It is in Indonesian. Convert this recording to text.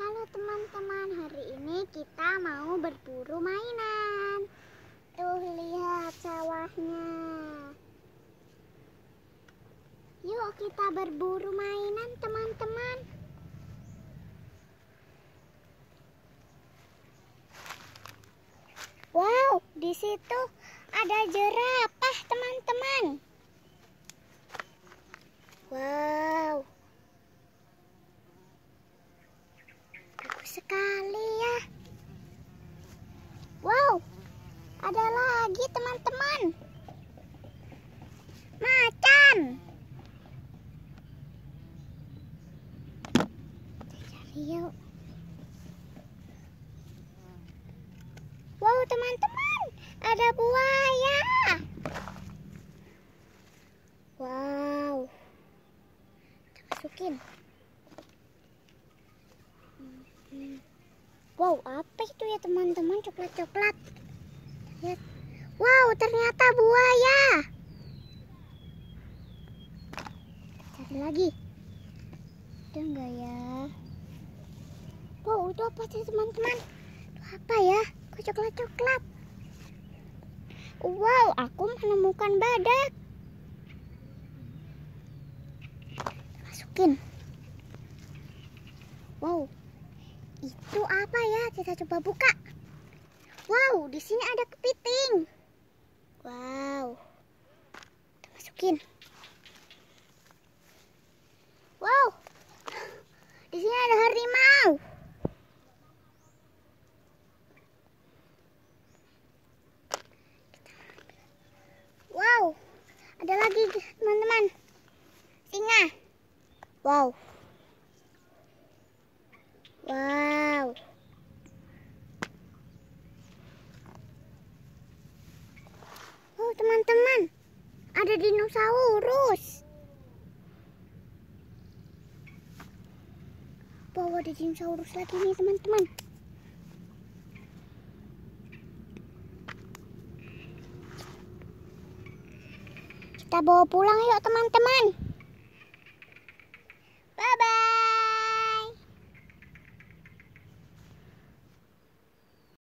Halo teman-teman, hari ini kita mau berburu mainan. Tuh lihat sawahnya. Yuk kita berburu mainan teman-teman. Wow, di situ ada jerapah teman-teman. Wow. Bagus sekali ya. Wow. Ada lagi teman-teman. Macan. Cari yuk. Wow teman-teman, ada buaya. Wow. Kita masukin. Wow, apa itu ya teman-teman? Coklat-coklat. Wow, ternyata buaya. Cari lagi. Ada enggak ya? Wow, itu apa sih teman-teman? Itu apa ya? Kok coklat-coklat? Wow, aku menemukan badak. Masukin. Wow, itu apa ya? Kita coba buka. Wow, di sini ada kepiting. Wow. Kita masukin. Wow. Di sini ada harimau. Wow. Ada lagi teman-teman. Singa. Wow. Wow. Oh, teman-teman. Ada dinosaurus. Bawa ada dinosaurus lagi nih, teman-teman. Kita bawa pulang yuk, teman-teman. Bye-bye.